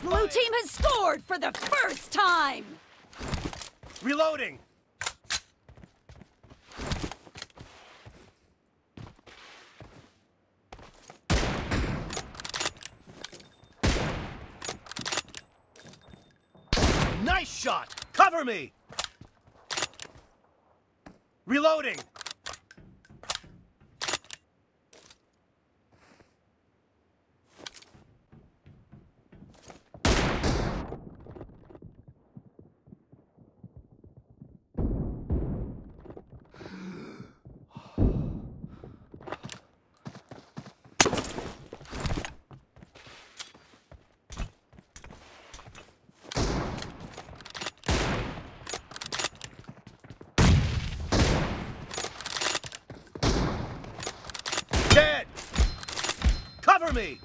blue team has scored for the first time! Reloading! Nice shot! Cover me! Reloading! Dead! Cover me!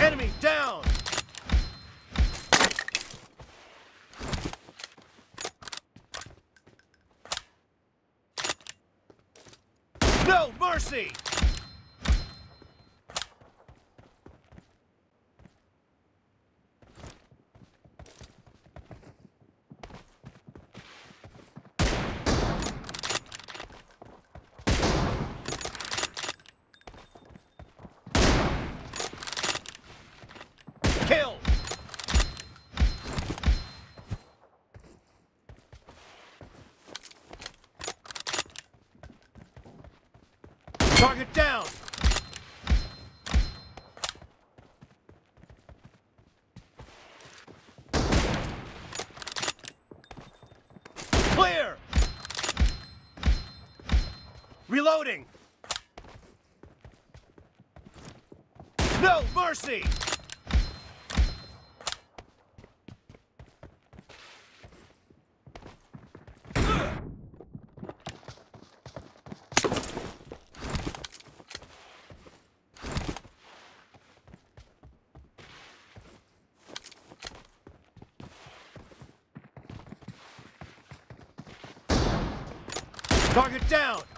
Enemy down! No mercy! Target down! Clear! Reloading! No mercy! Target down!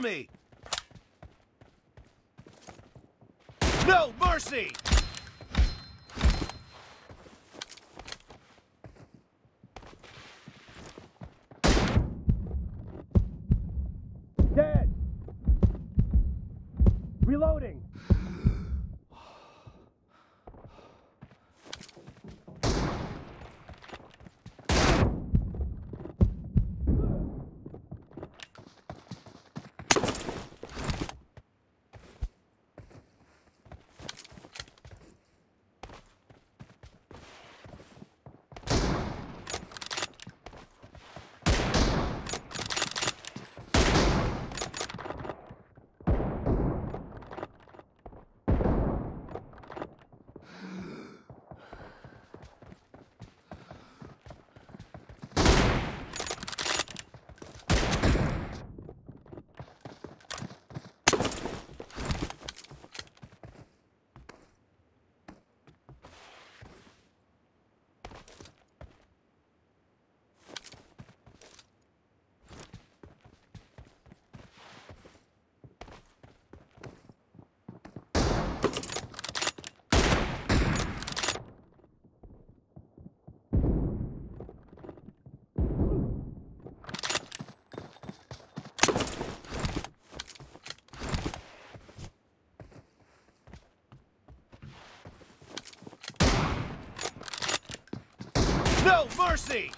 Me! No mercy! Reloading! No mercy!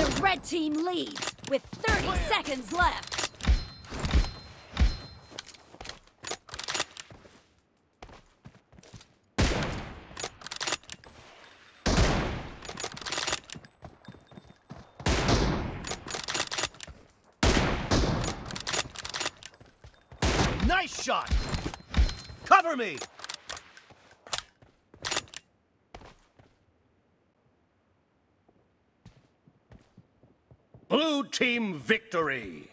The red team leads with 30 seconds left. Nice shot! Cover me! Blue team victory!